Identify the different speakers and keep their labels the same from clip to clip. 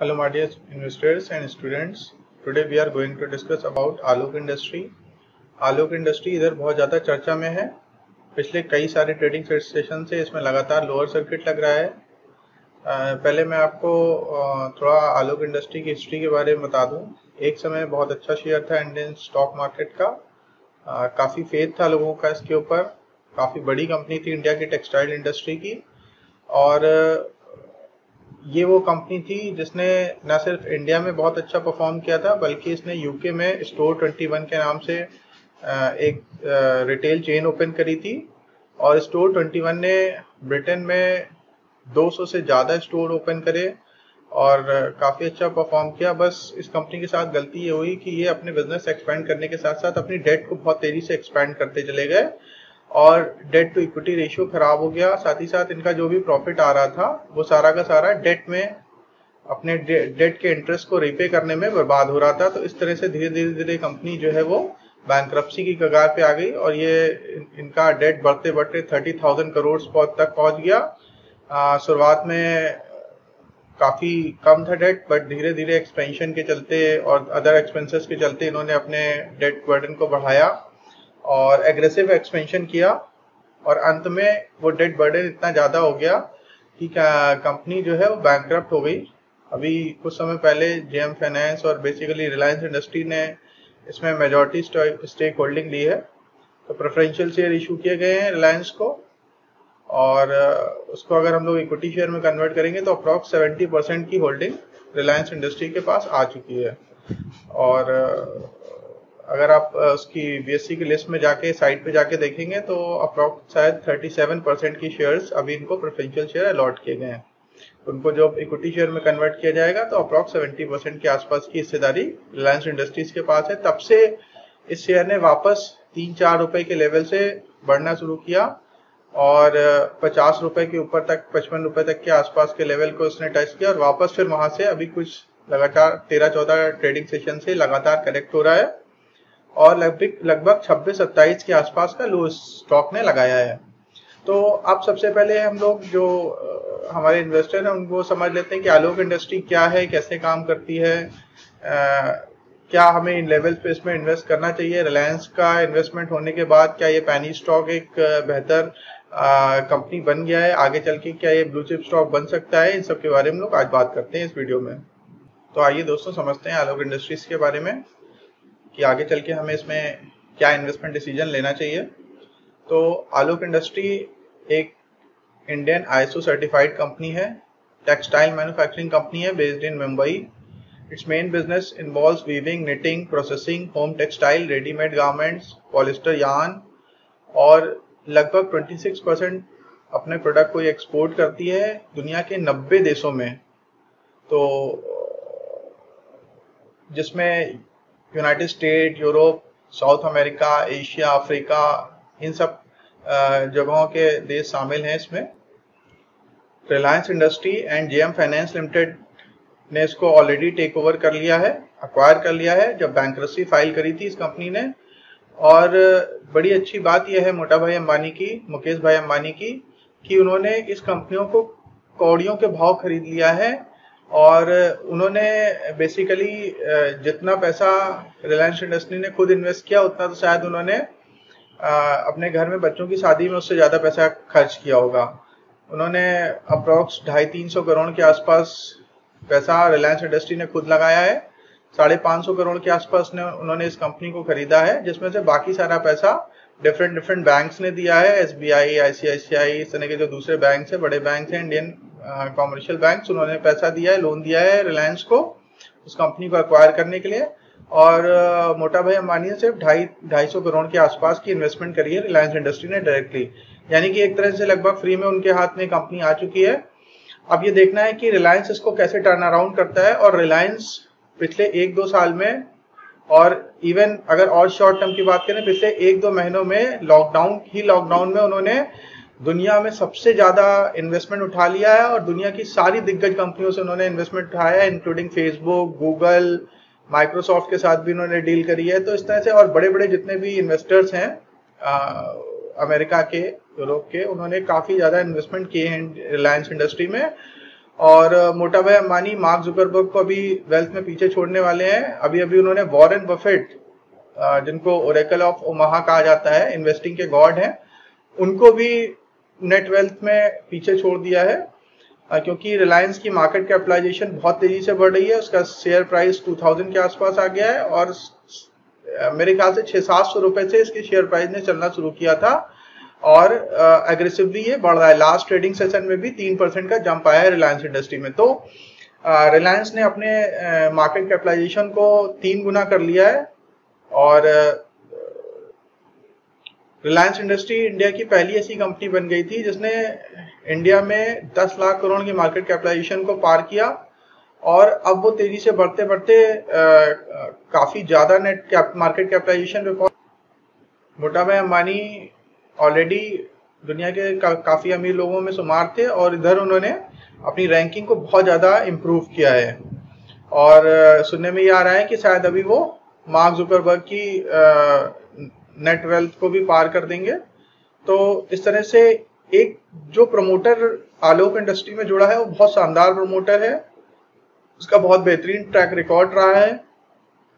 Speaker 1: Hello, my dear investors and students. Today we are going to discuss about Alok industry Alok industry इधर बहुत ज़्यादा चर्चा में है। पिछले कई सारे ट्रेडिंग सेशन से इसमें लगातार लोअर सर्किट लग रहा है। पहले मैं आपको थोड़ा आलोक इंडस्ट्री की हिस्ट्री के बारे में बता दूँ। एक समय बहुत अच्छा शेयर था इंडियन स्टॉक मार्केट का। काफ़ी फेथ था लोगों का इसके ऊपर। काफ़ी बड़ी कंपनी थी इंडिया की टेक्सटाइल इंडस्ट्री की। और ये वो कंपनी थी जिसने न सिर्फ़ इंडिया में बहुत अच्छा परफॉर्म किया था, बल्कि इसने यूके में स्टोर 21 के नाम से एक रिटेल चेन ओपन करी थी। और स्टोर 21 ने ब्रिटेन में 200 से ज़्यादा स्टोर ओपन करे और काफ़ी अच्छा परफॉर्म किया। बस इस कंपनी के साथ गलती ये हुई कि ये अपने बिज़नेस एक्सपेंड करने के साथ साथ अपनी डेट को बहुत तेज़ी से एक्सपेंड करते चले गए। और डेट टू इक्विटी रेशियो खराब हो गया। साथ ही साथ इनका जो भी प्रॉफिट आ रहा था, वो सारा का सारा डेट में, अपने डेट के इंटरेस्ट को रिपे करने में बर्बाद हो रहा था। तो इस तरह से धीरे धीरे धीरे कंपनी जो है वो बैंक की कगार पे आ गई और ये इनका डेट बढ़ते बढ़ते थर्टी थाउज़ेंड करोड़ तक पहुँच गया। शुरुआत में काफ़ी कम था डेट बट धीरे धीरे एक्सपेंशन के चलते और अदर एक्सपेंसेस के चलते इन्होंने अपने डेट बर्डन को बढ़ाया। और एग्रेसिव एक्सपेंशन किया और अंत में वो डेट बर्डन इतना ज़्यादा हो गया कि कंपनी जो है वो बैंक हो गई। अभी कुछ समय पहले जेएम फाइनेंस और बेसिकली रिलायंस इंडस्ट्री ने इसमें मेजोरिटी स्टेक होल्डिंग ली है। तो प्रेफरेंशियल शेयर इशू किए गए हैं रिलायंस को और उसको अगर हम लोग इक्विटी शेयर में कन्वर्ट करेंगे तो अप्रॉक्स सेवेंटी परसेंट की होल्डिंग रिलायंस इंडस्ट्री के पास आ चुकी है। और अगर आप उसकी बीएससी की लिस्ट में जाके साइट पे जाके देखेंगे तो अप्रॉक्स शायद 37 परसेंट की शेयर्स अभी इनको प्रेफरेंशियल शेयर अलॉट किए गए हैं। उनको जब इक्विटी शेयर में कन्वर्ट किया जाएगा तो अप्रॉक्स 70 परसेंट के आसपास की हिस्सेदारी रिलायंस इंडस्ट्रीज़ के पास है। तब से इस शेयर ने वापस तीन चार रुपए के लेवल से बढ़ना शुरू किया और पचास रुपए के ऊपर तक, पचपन रुपए तक के आसपास के लेवल को उसने टच किया और वापस फिर वहाँ से अभी कुछ लगातार तेरह चौदह ट्रेडिंग सेशन से लगातार करेक्ट हो रहा है। और लगभग लगभग छब्बीस सत्ताईस के आसपास का लो स्टॉक ने लगाया है। तो अब सबसे पहले हम लोग जो हमारे इन्वेस्टर हैं उनको समझ लेते हैं कि आलोक इंडस्ट्री क्या है कैसे काम करती है आ, क्या हमें इन लेवल पे इसमें इन्वेस्ट करना चाहिए रिलायंस का इन्वेस्टमेंट होने के बाद क्या ये पैनी स्टॉक एक बेहतर कंपनी बन गया है आगे चल के क्या ये ब्लू चिप स्टॉक बन सकता है इन सब के बारे में लोग आज बात करते हैं इस वीडियो में। तो आइए दोस्तों समझते हैं आलोक इंडस्ट्रीज़ के बारे में। कि आगे चल के हमें इसमें क्या इन्वेस्टमेंट डिसीज़न लेना चाहिए। तो आलोक इंडस्ट्री एक इंडियन आईएसओ सर्टिफाइड कंपनी है टेक्सटाइल मैन्युफैक्चरिंग कंपनी है based in Mumbai its main business involves weaving knitting processing home textile readymade garments polyester yarn और लगभग 26 परसेंट अपने प्रोडक्ट को एक्सपोर्ट करती है दुनिया के 90 देशों में। तो जिसमें United State Europe South America Asia Africa इन सब जगहों के देश शामिल हैं इसमें। Reliance industry and JM finance limited ने इसको ऑलरेडी टेक ओवर कर लिया है अक्वायर कर लिया है, जब बैंक फ़ाइल करी थी इस कंपनी ने। और बड़ी अच्छी बात यह है मोटा भाई अंबानी की, मुकेश भाई अंबानी की, कि उन्होंने इस कंपनियों को कौड़ियों के भाव खरीद लिया है। और उन्होंने बेसिकली जितना पैसा रिलायंस इंडस्ट्री ने खुद इन्वेस्ट किया, उतना तो शायद उन्होंने अपने घर में बच्चों की शादी में उससे ज़्यादा पैसा खर्च किया होगा। उन्होंने अप्रॉक्स ढाई तीन सौ करोड़ के आसपास पैसा रिलायंस इंडस्ट्री ने खुद लगाया है। साढ़े पाँच सौ करोड़ के आसपास ने उन्होंने इस कंपनी को खरीदा है, जिसमें से बाकी सारा पैसा डिफरेंट डिफरेंट बैंक्स ने दिया है एस बी आई आईसीआईसीआई इस तरह के जो दूसरे बैंक है, बड़े बैंक हैं इंडियन कॉमर्शियल बैंक उन्होंने पैसा दिया है लोन दिया है रिलायंस को, उस कंपनी को अक्वायर करने के लिए। और मोटा भाई अंबानी ने सिर्फ़ ढाई ढाई सौ करोड़ के आसपास की इन्वेस्टमेंट करी है रिलायंस इंडस्ट्री ने डायरेक्टली यानी कि एक तरह से लगभग फ्री में उनके हाथ में कंपनी आ चुकी है। अब ये देखना है कि रिलायंस इसको कैसे टर्न अराउंड करता है और रिलायंस पिछले एक दो साल में और इवन अगर और शॉर्ट टर्म की बात करें, पिछले एक दो महीनों में लॉकडाउन ही लॉकडाउन में उन्होंने दुनिया में सबसे ज़्यादा इन्वेस्टमेंट उठा लिया है और दुनिया की सारी दिग्गज कंपनियों से उन्होंने इन्वेस्टमेंट उठाया है इंक्लूडिंग फेसबुक गूगल माइक्रोसॉफ्ट के साथ भी उन्होंने डील करी है। तो इस तरह से और बड़े बड़े जितने भी इन्वेस्टर्स हैं आ, अमेरिका के यूरोप के उन्होंने काफ़ी ज़्यादा इन्वेस्टमेंट किए हैं रिलायंस इंडस्ट्री में। और मोटा भाई अंबानी मार्क जुकरबर्ग को अभी वेल्थ में पीछे छोड़ने वाले हैं। अभी अभी उन्होंने वॉरेन बफेट जिनको ओरेकल ऑफ़ ओमाहा कहा जाता है इन्वेस्टिंग के गॉड हैं उनको भी नेट वेल्थ में पीछे छोड़ दिया है क्योंकि रिलायंस की मार्केट कैपिटलाइजेशन बहुत तेज़ी से बढ़ रही है, उसका शेयर प्राइस 2000 के आसपास आ गया है और मेरे ख्याल से छह सात सौ रुपए से इसके शेयर प्राइस ने चलना शुरू किया था और एग्रेसिवली ये बढ़ रहा है। लास्ट ट्रेडिंग सेशन में भी तीन परसेंट का जंप आया है रिलायंस इंडस्ट्री में। तो रिलायंस ने अपने मार्केट कैपिटलाइजेशन को तीन गुना कर लिया है और रिलायंस इंडस्ट्री इंडिया की पहली ऐसी कंपनी बन गई थी जिसने इंडिया में 10 लाख करोड़ की मार्केट कैपिटलाइजेशन को पार किया और अब वो तेज़ी से बढ़ते बढ़ते काफ़ी ज़्यादा नेट कैप, मार्केट कैपिटलाइजेशन पे मोटा भाई अंबानी ऑलरेडी दुनिया के का, काफ़ी अमीर लोगों में शुमार थे और इधर उन्होंने अपनी रैंकिंग को बहुत ज़्यादा इम्प्रूव किया है। और सुनने में ये आ रहा है कि शायद अभी वो मार्क जुकरबर्ग की नेट वेल्थ को भी पार कर देंगे। तो इस तरह से एक जो प्रमोटर आलोक इंडस्ट्री में जुड़ा है, वो बहुत शानदार प्रमोटर है। उसका बहुत बेहतरीन ट्रैक रिकॉर्ड रहा है।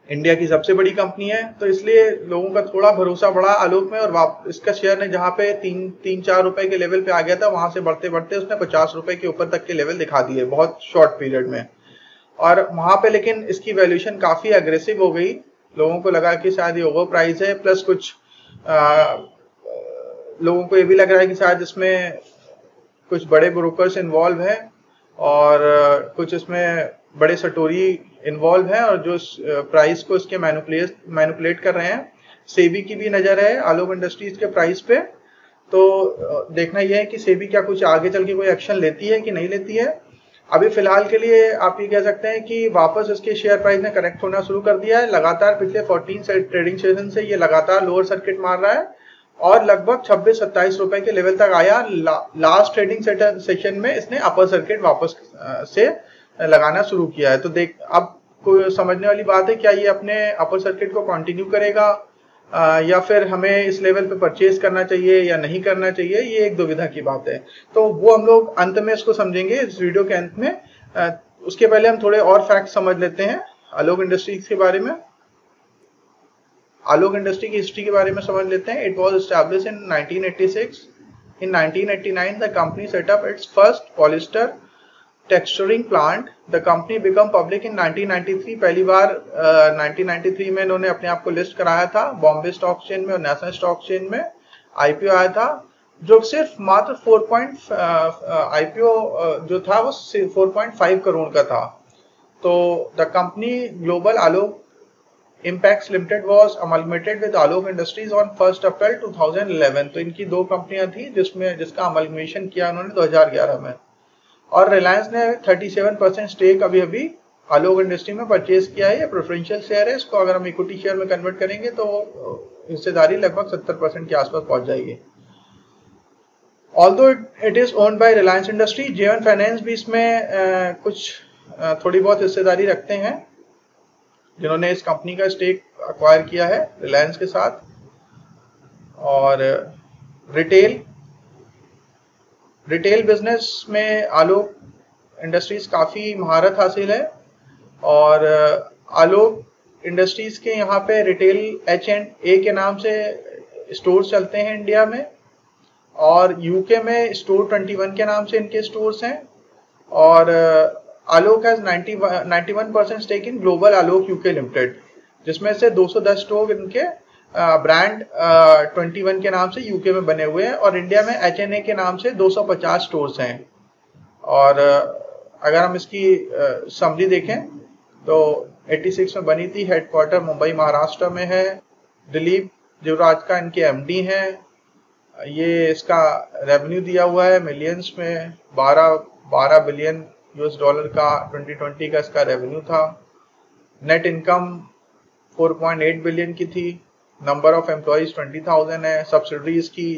Speaker 1: इंडिया की सबसे बड़ी कंपनी है। तो इसलिए लोगों का थोड़ा भरोसा बढ़ा आलोक में और इसका शेयर ने जहाँ पे तीन तीन चार रुपए के लेवल पे आ गया था, वहाँ से बढ़ते बढ़ते उसने पचास रुपए के ऊपर तक के लेवल दिखा दिए, बहुत शॉर्ट पीरियड में। और वहाँ पे लेकिन इसकी वैल्यूएशन काफ़ी अग्रेसिव हो गई। लोगों को लगा कि शायद ये ओवर प्राइस है प्लस कुछ आ, लोगों को ये भी लग रहा है कि शायद इसमें कुछ बड़े ब्रोकर्स इन्वॉल्व हैं और कुछ इसमें बड़े सटोरी इन्वॉल्व हैं और जो प्राइस को इसके मैनुपुलेट मैनुपुलेट कर रहे हैं। सेबी की भी नज़र है आलोक इंडस्ट्रीज़ के प्राइस पे। तो देखना यह है कि सेबी क्या कुछ आगे चल के कोई एक्शन लेती है कि नहीं लेती है। अभी फ़िलहाल के लिए आप ये कह सकते हैं कि वापस इसके शेयर प्राइस ने करेक्ट होना शुरू कर दिया है। लगातार पिछले 14 ट्रेडिंग सेशन से ये लगातार लोअर सर्किट मार रहा है और लगभग 26 सत्ताईस रुपए के लेवल तक आया। ला, लास्ट ट्रेडिंग सेशन में इसने अपर सर्किट वापस से लगाना शुरू किया है। तो देख अब समझने वाली बात है क्या ये अपने अपर सर्किट को कंटिन्यू करेगा? या फिर हमें इस लेवल पे परचेज करना चाहिए या नहीं करना चाहिए, ये एक दुविधा की बात है। तो वो हम लोग अंत में इसको समझेंगे इस वीडियो के अंत में। उसके पहले हम थोड़े और फैक्ट समझ लेते हैं आलोक इंडस्ट्रीज़ के बारे में। आलोक इंडस्ट्री की हिस्ट्री के बारे में समझ लेते हैं। It was establish in 1986 in 1989 the company set up its first polyester texturing plant the company become public in 1993 पहली बार uh, 1993 में इन्होंने अपने आप को लिस्ट कराया था। बॉम्बे स्टॉक चेन में और नेशनल स्टॉक चेन में आईपीओ आया था जो सिर्फ़ मात्र 4 पॉइंट आईपीओ जो था वो 4.5 करोड़ का था। तो the company global Alok impact limited was amalgamated with Alok industries on first April 2011 तो इनकी दो कंपनियाँ थी जिसमें जिसका अमलमेशन किया उन्होंने 2011 में। और रिलायंस ने 37 परसेंट स्टेक अभी अभी आलोक इंडस्ट्री में परचेज किया है, ये प्रेफरेंशियल शेयर है, इसको अगर हम इक्विटी शेयर में कन्वर्ट करेंगे तो हिस्सेदारी लगभग 70 परसेंट के आसपास पहुँच जाएगी। Although it is own by Reliance industry Zewan finance भी इसमें कुछ थोड़ी बहुत हिस्सेदारी रखते हैं, जिन्होंने इस कंपनी का स्टेक अक्वायर किया है रिलायंस के साथ। और रिटेल रिटेल बिज़नेस में आलोक इंडस्ट्रीज़ काफ़ी महारत हासिल है और आलोक इंडस्ट्रीज़ के यहाँ पे रिटेल एच एंड ए के नाम से स्टोर्स चलते हैं इंडिया में और यूके में स्टोर 21 के नाम से इनके स्टोर्स हैं और Alok has 91 percent stake in global Alok UK limited जिसमें से 210 स्टोर इनके ब्रांड ट्वेंटी वन के नाम से यूके में बने हुए हैं और इंडिया में एच एन ए के नाम से 250 स्टोर्स हैं। और अगर हम इसकी समरी देखें तो 86 में बनी थी हेडक्वार्टर मुंबई, महाराष्ट्र में है। दिलीप युवराज का इनके एमडी हैं। ये इसका रेवेन्यू दिया हुआ है मिलियंस में 12 12 बिलियन यूएस डॉलर का 2020 का इसका रेवेन्यू था। नेट इनकम 4.8 बिलियन की थी। Number of employees twenty thousand है सब्सिडरीज की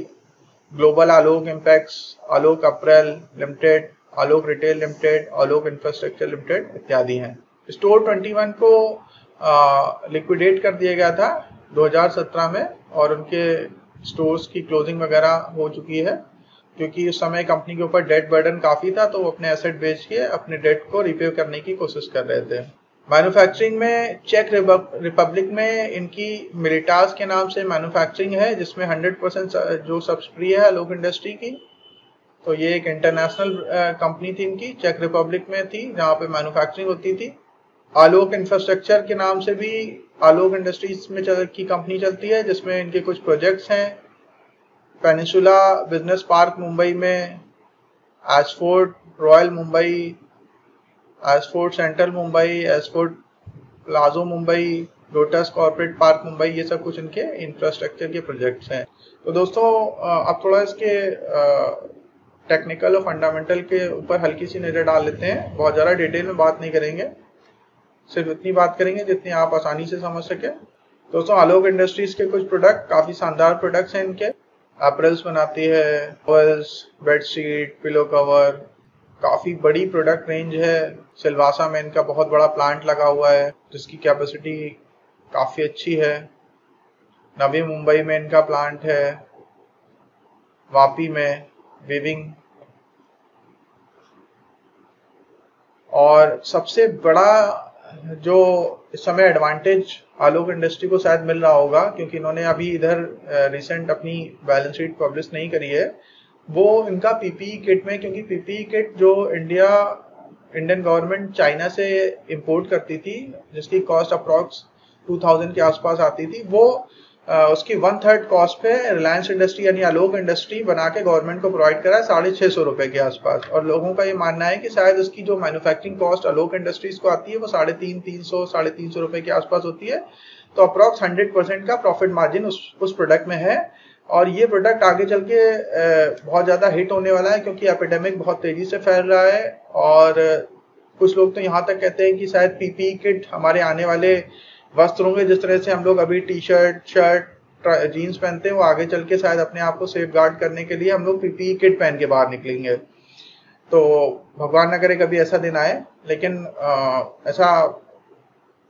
Speaker 1: global Alok impacts Alok April limited Alok retail limited Alok infrastructure limited इत्यादि हैं। स्टोर 21 को लिक्विडेट कर दिया गया था 2017 में और उनके स्टोर्स की क्लोजिंग वगैरह हो चुकी है, क्योंकि उस समय कंपनी के ऊपर डेट बर्डन काफ़ी था तो वो अपने एसेट बेच के अपने डेट को रिपेयर करने की कोशिश कर रहे थे। मैन्युफैक्चरिंग में चेक रिपब्लिक में इनकी मिलिटास के नाम से मैन्युफैक्चरिंग है जिसमें 100 परसेंट जो सब्सिडी है लोक इंडस्ट्री की तो ये एक इंटरनेशनल कंपनी थी इनकी चेक रिपब्लिक में थी जहाँ पे मैन्युफैक्चरिंग होती थी। आलोक इंफ्रास्ट्रक्चर के नाम से भी आलोक इंडस्ट्रीज़ में चल, की कंपनी चलती है जिसमें इनके कुछ प्रोजेक्ट्स हैं। पेनिसुला बिज़नेस पार्क मुंबई में Ashford Royal Mumbai Ashford Central Mumbai Ashford Palazzo Mumbai Lotus corporate park Mumbai ये सब कुछ इनके इंफ्रास्ट्रक्चर के प्रोजेक्ट्स हैं। तो दोस्तों अब थोड़ा इसके टेक्निकल और फंडामेंटल के ऊपर हल्की सी नज़र डाल लेते हैं। बहुत ज़्यादा डिटेल में बात नहीं करेंगे। सिर्फ़ इतनी बात करेंगे जितनी आप आसानी से समझ सके। दोस्तों आलोक इंडस्ट्रीज़ के कुछ प्रोडक्ट काफ़ी शानदार प्रोडक्ट्स हैं इनके। एप्रल्स बनाती है बेडशीट पिलो कवर काफ़ी बड़ी प्रोडक्ट रेंज है। सिलवासा में इनका बहुत बड़ा प्लांट लगा हुआ है, जिसकी कैपेसिटी काफ़ी अच्छी है। नवी मुंबई में इनका प्लांट है, वापी में, विविंग। और सबसे बड़ा जो इस समय एडवांटेज आलोक इंडस्ट्री को शायद मिल रहा होगा, क्योंकि इन्होंने अभी इधर रिसेंट अपनी बैलेंस शीट पब्लिश नहीं करी है, वो इनका पीपीई किट में, क्योंकि पीपीई किट जो इंडिया इंडियन गवर्नमेंट चाइना से इंपोर्ट करती थी, जिसकी कॉस्ट अप्रॉक्स 2000 के आसपास आती थी, वो उसकी वन थर्ड कॉस्ट पे रिलायंस इंडस्ट्री यानी आलोक इंडस्ट्री बना के गवर्नमेंट को प्रोवाइड करा है साढ़े छह सौ रुपए के आसपास। और लोगों का ये मानना है कि शायद उसकी जो मैन्युफैक्चरिंग कॉस्ट आलोक इंडस्ट्रीज़ को आती है, वो साढ़े तीन तीन सौ, साढ़े तीन सौ रुपए के आसपास होती है। तो अप्रॉक्स हंड्रेड परसेंट का प्रॉफिट मार्जिन उस उस प्रोडक्ट में है। और ये प्रोडक्ट आगे चल के बहुत ज़्यादा हिट होने वाला है क्योंकि एपिडेमिक बहुत तेज़ी से फैल रहा है और कुछ लोग तो यहाँ तक कहते हैं कि शायद पीपी किट हमारे आने वाले वस्त्र होंगे। जिस तरह से हम लोग अभी टी शर्ट शर्ट जीन्स पहनते हैं वो आगे चल के शायद अपने आप को सेफ़ गार्ड करने के लिए हम लोग पीपी किट पहन के बाहर निकलेंगे। तो भगवान न करे कभी ऐसा दिन आए लेकिन आ, ऐसा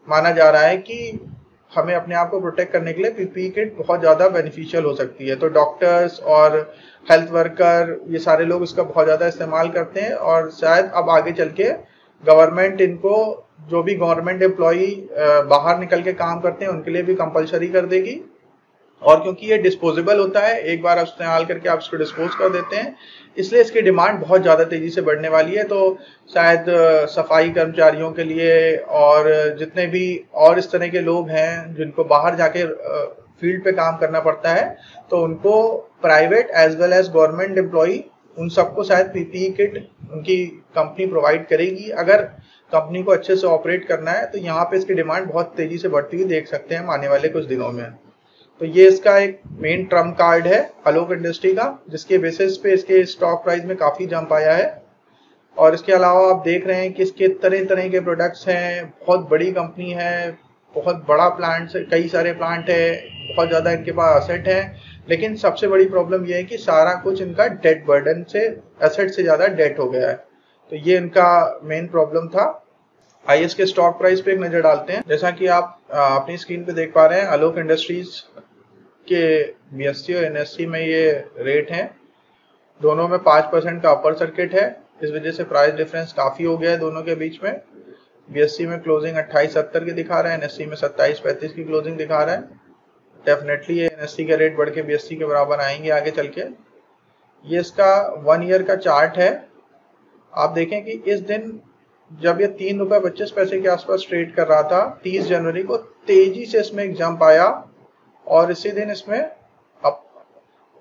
Speaker 1: माना जा रहा है कि हमें अपने आप को प्रोटेक्ट करने के लिए पीपी किट बहुत ज़्यादा बेनिफिशियल हो सकती है। तो डॉक्टर्स और हेल्थ वर्कर ये सारे लोग इसका बहुत ज़्यादा इस्तेमाल करते हैं और शायद अब आगे चल के गवर्नमेंट इनको, जो भी गवर्नमेंट एम्प्लॉई बाहर निकल के काम करते हैं, उनके लिए भी कंपलसरी कर देगी। और क्योंकि ये डिस्पोजेबल होता है, एक बार आप इस्तेमाल करके आप इसको डिस्पोज कर देते हैं, इसलिए इसकी डिमांड बहुत ज़्यादा तेज़ी से बढ़ने वाली है तो शायद सफ़ाई कर्मचारियों के लिए और जितने भी और इस तरह के लोग हैं जिनको बाहर जाके फ़ील्ड पे काम करना पड़ता है तो उनको private as well as government employee उन सबको शायद पीपीई किट उनकी कंपनी प्रोवाइड करेगी। अगर कंपनी को अच्छे से ऑपरेट करना है तो यहाँ पे इसकी डिमांड बहुत तेज़ी से बढ़ती हुई देख सकते हैं हम आने वाले कुछ दिनों में। तो ये इसका एक मेन ट्रंप कार्ड है अलोक इंडस्ट्री का, जिसके बेसिस पे इसके स्टॉक प्राइस में काफ़ी जंप आया है। और इसके अलावा आप देख रहे हैं कि इसके तरह तरह के प्रोडक्ट्स हैं, बहुत बड़ी कंपनी है, बहुत बड़ा प्लांट कई सारे प्लांट है, बहुत ज़्यादा इनके पास असेट है। लेकिन सबसे बड़ी प्रॉब्लम यह है कि सारा कुछ इनका डेट बर्डन से एसेट से ज़्यादा डेट हो गया है। तो ये इनका मेन प्रॉब्लम था। आई के स्टॉक प्राइस पे एक नज़र डालते हैं। जैसा कि आप अपनी स्क्रीन पे देख पा रहे हैं अलोक इंडस्ट्रीज़ के बी और एन में ये रेट हैं। दोनों में पाँच परसेंट का अपर सर्किट है। इस वजह से प्राइस डिफरेंस काफ़ी हो गया है दोनों के बीच में। बी में क्लोजिंग अट्ठाईस सत्तर की दिखा रहा है एन में सत्ताईस पैंतीस की क्लोजिंग दिखा रहा है। डेफिनेटली ये एन के रेट बढ़ के बी के बराबर आएँगे आगे चल के। ये इसका वन ईयर का चार्ट है। आप देखें कि इस दिन जब ये तीन रुपए पच्चीस पैसे के आसपास ट्रेड कर रहा था, तीस जनवरी को तेज़ी से इसमें एक जंप आया। और इसी दिन इसमें अब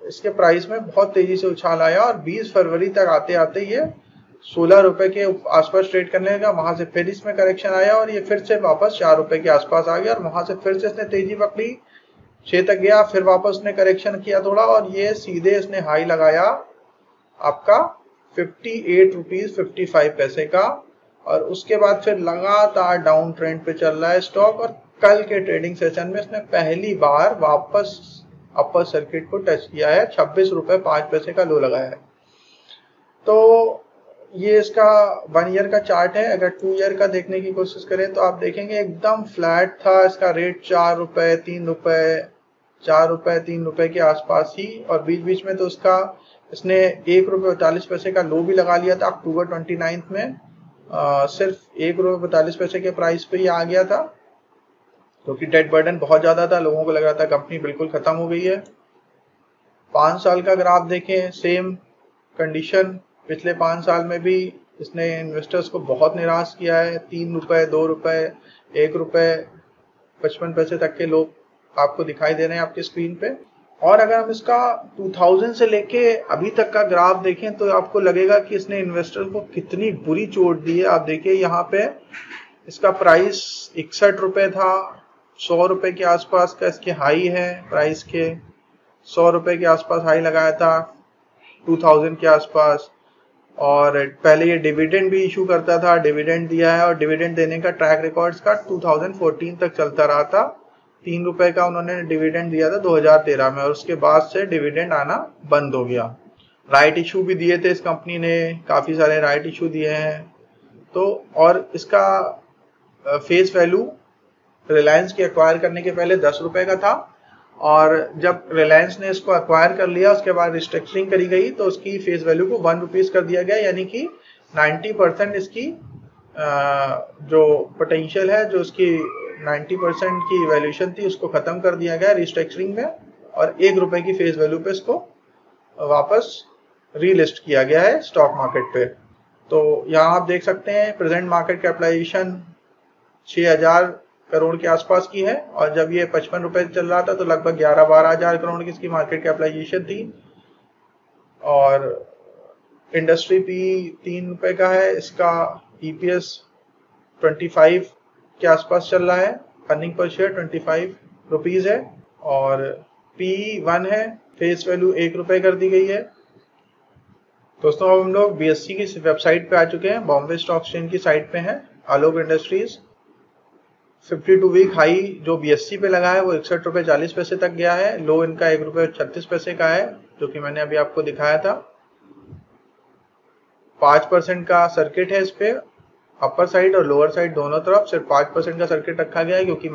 Speaker 1: इसके प्राइस में बहुत तेज़ी से उछाल आया और 20 फरवरी तक आते आते ये सोलह रुपए के आसपास ट्रेड करने लगा। वहाँ से फिर इसमें करेक्शन आया और ये फिर से वापस चार रुपए के आसपास आ गया और वहाँ से फिर से इसने तेज़ी पकड़ी। छह तक गया, फिर वापस ने करेक्शन किया थोड़ा और ये सीधे इसने हाई लगाया आपका fifty eight rupees fifty five paise का। और उसके बाद फिर लगातार डाउन ट्रेंड पे चल रहा है स्टॉक और कल के ट्रेडिंग सेशन में इसने पहली बार वापस अपर सर्किट को टच किया है। छब्बीस रुपए पाँच पैसे का लो लगाया है। तो ये इसका वन ईयर का चार्ट है। अगर टू ईयर का देखने की कोशिश करें तो आप देखेंगे एकदम फ्लैट था। इसका रेट चार रुपए तीन रुपए चार रुपए तीन रुपए के आसपास ही। और बीच बीच में तो उसका इसने एक रुपये पैंतालीस पैसे का लो भी लगा लिया था अक्टूबर ट्वेंटी में। आ, सिर्फ़ एक रुपये पैंतालीस पैसे के प्राइस पे ही आ गया था। क्योंकि डेट बर्डन बहुत ज़्यादा था, लोगों को लग रहा था कंपनी बिल्कुल ख़त्म हो गई है। पाँच साल का ग्राफ देखें सेम कंडीशन पिछले पाँच साल में भी इसने इन्वेस्टर्स को बहुत निराश किया है। तीन रुपए, दो रुपए, एक रुपए, पचपन पैसे तक के लोग आपको दिखाई दे रहे हैं आपके स्क्रीन पे। और अगर हम इसका 2000 से लेके अभी तक का ग्राफ देखें तो आपको लगेगा कि इसने इन्वेस्टर को कितनी बुरी चोट दी है। आप देखिए, यहाँ पे इसका प्राइस इकसठ रुपए था सौ रुपए के आसपास का इसके हाई है प्राइस के। सौ रुपए के आसपास हाई लगाया था 2000 के आसपास। और पहले ये डिविडेंड भी इशू करता था डिविडेंड दिया है और डिविडेंड देने का ट्रैक रिकॉर्ड्स का 2014 तक चलता रहा था। तीन रुपए का उन्होंने डिविडेंड दिया था 2013 में और उसके बाद से डिविडेंड आना बंद हो गया। राइट इशू भी दिए थे इस कंपनी ने, काफ़ी सारे राइट इशू दिए हैं। तो और इसका फेस वैल्यू रिलायंस के एक्वायर करने के पहले दस रुपए का था। और जब रिलायंस ने इसको अक्वायर कर लिया, उसके बाद रिस्ट्रक्चरिंग करी गई तो उसकी फेस वैल्यू को वन रुपीज़ कर दिया गया, यानी कि 90 परसेंट इसकी जो पोटेंशियल है, जो उसकी 90 परसेंट की वैल्यूशन थी, उसको खत्म कर दिया गया रिस्ट्रक्चरिंग में, और एक रुपए की फेस वैल्यू पे इसको वापस रीलिस्ट किया गया है स्टॉक मार्केट पे। तो यहाँ आप देख सकते हैं प्रेजेंट मार्केट कैपिटलाइजेशन 6000 करोड़ के आसपास की है, और जब ये पचपन रुपए चल रहा था तो लगभग ग्यारह बारह हज़ार करोड़ की इसकी मार्केट कैपिटलाइजेशन थी। और इंडस्ट्री पी तीन रुपए का है, इसका ईपीएस ट्वेंटी फाइव के आसपास चल रहा है earning per share twenty five rupees है, और पी वन है फेस वैल्यू एक रुपए कर दी गई है। दोस्तों, अब हम लोग बीएससी की वेबसाइट पे आ चुके हैं बॉम्बे स्टॉक एक्सचेंज की साइट पे हैं आलोक इंडस्ट्रीज़ 52 वीक हाई जो बीएससी पे लगा है, वो इकसठ रुपए चालीस पैसे तक गया है। लो इनका एक रुपए छत्तीस पैसे का है, जो कि मैंने अभी आपको दिखाया था। पाँच परसेंट का सर्किट है इस पे अपर साइड और लोअर साइड दोनों तरफ़ सिर्फ़ पाँच परसेंट का सर्किट रखा गया है, क्योंकि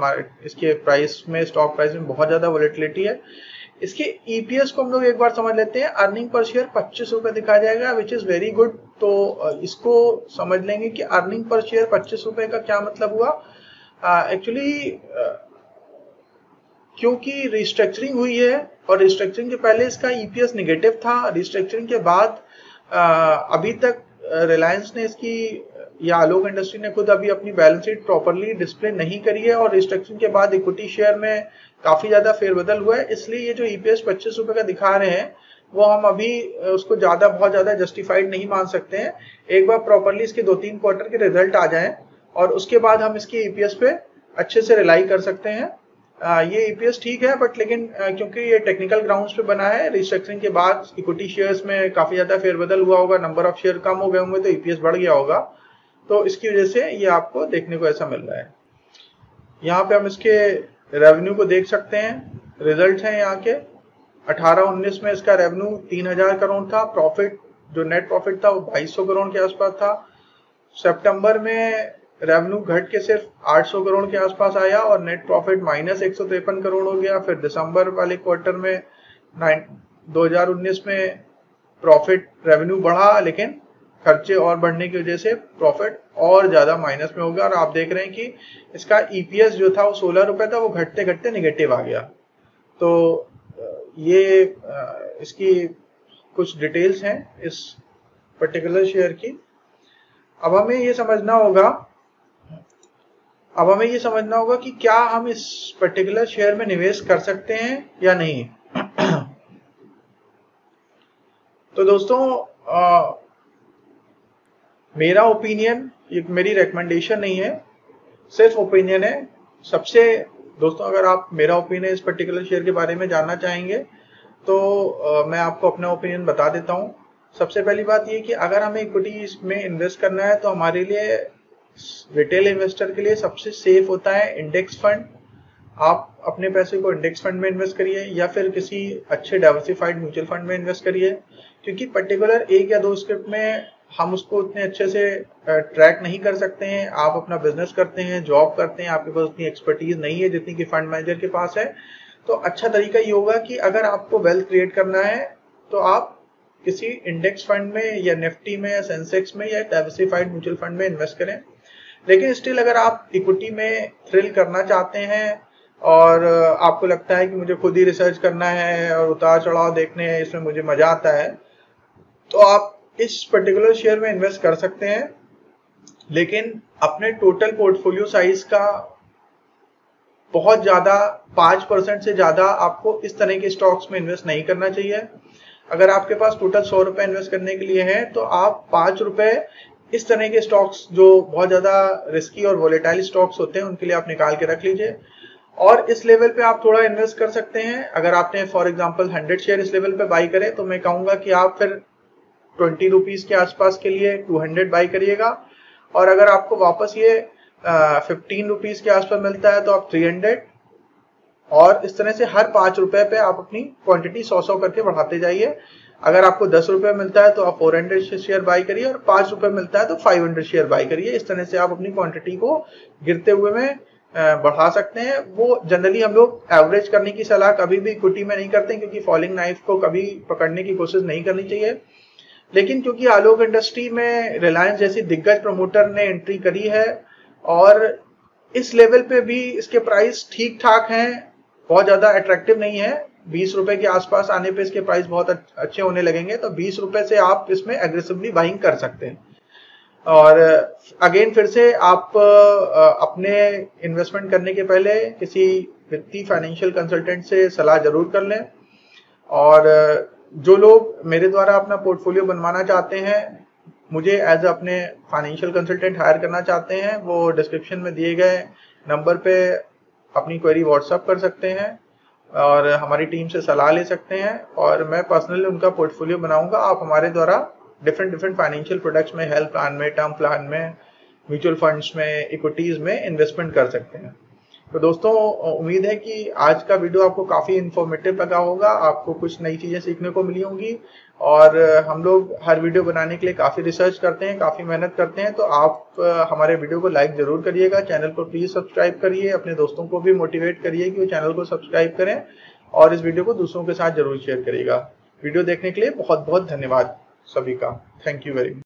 Speaker 1: इसके प्राइस में स्टॉक प्राइस में बहुत ज़्यादा वोलेटिलिटी है। इसके ईपीएस को हम लोग एक बार समझ लेते हैं। अर्निंग पर शेयर पच्चीस रुपए दिखाया जाएगा विच इज़ वेरी गुड तो इसको समझ लेंगे कि अर्निंग पर शेयर पच्चीस रुपए का क्या मतलब हुआ? एक्चुअली uh, क्योंकि रिस्ट्रक्चरिंग हुई है और रिस्ट्रक्चरिंग के पहले इसका ईपीएस e निगेटिव था रिस्ट्रक्चरिंग के बाद अभी तक रिलायंस ने इसकी या आलोक इंडस्ट्री ने खुद अभी अपनी बैलेंस शीट प्रॉपरली डिस्प्ले नहीं करी है और रिस्ट्रक्चरिंग के बाद इक्विटी शेयर में काफ़ी ज़्यादा फेरबदल हुआ है। इसलिए ये जो ईपीएस e पच्चीस रुपए का दिखा रहे हैं वो हम अभी उसको ज़्यादा बहुत ज़्यादा जस्टिफाइड नहीं मान सकते हैं। एक बार प्रॉपरली इसके दो तीन क्वार्टर के रिज़ल्ट आ जाएँ। और उसके बाद हम इसके ईपीएस e पे अच्छे से रिलाई कर सकते हैं। आ, ये ईपीएस e ठीक है बट लेकिन आ, क्योंकि ये टेक्निकल ग्राउंड्स पे बना है रिस्ट्रक्चरिंग के बाद इक्विटी शेयर्स में काफ़ी ज़्यादा फेरबदल हुआ होगा नंबर ऑफ़ शेयर कम हो गए होंगे तो ईपीएस e बढ़ गया होगा। तो इसकी वजह से ये आपको देखने को ऐसा मिल रहा है। यहाँ पे हम इसके रेवेन्यू को देख सकते हैं। रिज़ल्ट है यहाँ के। 18-19 में इसका रेवेन्यू 3000 करोड़ था। प्रॉफिट जो नेट प्रॉफिट था वो 2200 करोड़ के आसपास था। सितंबर में रेवेन्यू घट के सिर्फ़ 800 करोड़ के आसपास आया और नेट प्रॉफिट माइनस एक करोड़ हो गया। फिर दिसंबर वाले क्वार्टर में 2019 में प्रॉफिट रेवेन्यू बढ़ा, लेकिन खर्चे और बढ़ने की वजह से प्रॉफिट और ज़्यादा माइनस में हो गया। और आप देख रहे हैं कि इसका ईपीएस e जो था वो सोलह रुपए था, वो घटते घटते निगेटिव आ गया। तो ये इसकी कुछ डिटेल्स हैं इस पर्टिकुलर शेयर की। अब हमें ये समझना होगा अब हमें ये समझना होगा कि क्या हम इस पर्टिकुलर शेयर में निवेश कर सकते हैं या नहीं। तो दोस्तों आ, मेरा ओपिनियन मेरी रिकमेंडेशन नहीं है सिर्फ़ ओपिनियन है। सबसे दोस्तों अगर आप मेरा ओपिनियन इस पर्टिकुलर शेयर के बारे में जानना चाहेंगे तो आ, मैं आपको अपना ओपिनियन बता देता हूँ। सबसे पहली बात ये कि अगर हमें इक्विटी में इन्वेस्ट करना है तो हमारे लिए रिटेल इन्वेस्टर के लिए सबसे सेफ़ होता है इंडेक्स फंड आप अपने पैसे को इंडेक्स फंड में इन्वेस्ट करिए या फिर किसी अच्छे डाइवर्सिफाइड म्यूचुअल फंड में इन्वेस्ट करिए, क्योंकि पर्टिकुलर एक या दो स्क्रिप्ट में हम उसको उतने अच्छे से ट्रैक नहीं कर सकते हैं। आप अपना बिज़नेस करते हैं जॉब करते हैं, आपके पास उतनी एक्सपर्टीज नहीं है जितनी कि फंड मैनेजर के पास है। तो अच्छा तरीका ये होगा कि अगर आपको वेल्थ क्रिएट करना है तो आप किसी इंडेक्स फंड में या निफ्टी में या सेंसेक्स में या डाइवर्सिफाइड म्यूचुअल फंड में इन्वेस्ट करें। लेकिन स्टिल अगर आप इक्विटी में थ्रिल करना चाहते हैं और आपको लगता है कि मुझे खुद ही रिसर्च करना है और उतार चढ़ाव देखने हैं, इसमें मुझे मज़ा आता है तो आप इस पर्टिकुलर शेयर में इन्वेस्ट कर सकते हैं। लेकिन अपने टोटल पोर्टफोलियो साइज़ का बहुत ज़्यादा, पाँच परसेंट से ज़्यादा आपको इस तरह के स्टॉक्स में इन्वेस्ट नहीं करना चाहिए। अगर आपके पास टोटल सौ रुपए इन्वेस्ट करने के लिए है तो आप पाँच रुपए इस तरह के स्टॉक्स जो बहुत ज़्यादा रिस्की और वोलेटाइल स्टॉक्स होते हैं, उनके लिए आप निकाल के रख लीजिए। और इस लेवल पे आप थोड़ा इन्वेस्ट कर सकते हैं। अगर आपने फॉर एग्जांपल 100 शेयर इस लेवल पे बाई करे तो मैं कहूँगा कि आप फिर ट्वेंटी रुपीज़ के आसपास के लिए 200 बाई करिएगा। और अगर आपको वापस ये फिफ्टीन रुपीज़ के आसपास मिलता है तो आप 300 और इस तरह से हर पाँच रुपए पे आप अपनी क्वांटिटी सौ सौ करके बढ़ाते जाइए। अगर आपको दस रुपए मिलता है तो आप फोर हंड्रेड शेयर बाई करिए और पाँच रुपए मिलता है तो फाइव हंड्रेड शेयर बाई करिए। इस तरह से आप अपनी क्वांटिटी को गिरते हुए में बढ़ा सकते हैं। वो जनरली हम लोग एवरेज करने की सलाह कभी भी इक्विटी में नहीं करते क्योंकि फॉलिंग नाइफ को कभी पकड़ने की कोशिश नहीं करनी चाहिए। लेकिन क्योंकि आलोक इंडस्ट्री में रिलायंस जैसी दिग्गज प्रमोटर ने एंट्री करी है और इस लेवल पे भी इसके प्राइस ठीक ठाक हैं, बहुत ज़्यादा अट्रैक्टिव नहीं है। बीस रुपए के आसपास आने पे इसके प्राइस बहुत अच्छे होने लगेंगे तो बीस रुपए से आप इसमें एग्रेसिवली बाइंग कर सकते हैं। और अगेन फिर से आप अपने इन्वेस्टमेंट करने के पहले किसी वित्तीय फाइनेंशियल कंसल्टेंट से सलाह ज़रूर कर लें। और, जो लोग मेरे द्वारा अपना पोर्टफोलियो बनवाना चाहते हैं, मुझे एज अपने फाइनेंशियल कंसल्टेंट हायर करना चाहते हैं, वो डिस्क्रिप्शन में दिए गए नंबर पे अपनी क्वेरी व्हाट्सअप कर सकते हैं। और हमारी टीम से सलाह ले सकते हैं और मैं पर्सनली उनका पोर्टफोलियो बनाऊँगा। आप हमारे द्वारा डिफरेंट डिफरेंट फाइनेंशियल प्रोडक्ट्स में हेल्थ प्लान में टर्म प्लान में म्यूचुअल फंड्स में इक्विटीज में इन्वेस्टमेंट कर सकते हैं। तो दोस्तों, उम्मीद है कि आज का वीडियो आपको काफ़ी इन्फॉर्मेटिव लगा होगा। आपको कुछ नई चीज़ें सीखने को मिली होंगी। और हम लोग हर वीडियो बनाने के लिए काफ़ी रिसर्च करते हैं, काफ़ी मेहनत करते हैं तो आप हमारे वीडियो को लाइक ज़रूर करिएगा चैनल को प्लीज़ सब्सक्राइब करिए, अपने दोस्तों को भी मोटिवेट करिए कि वो चैनल को सब्सक्राइब करें और इस वीडियो को दूसरों के साथ ज़रूर शेयर करिएगा। वीडियो देखने के लिए बहुत बहुत धन्यवाद सभी का। Thank you very much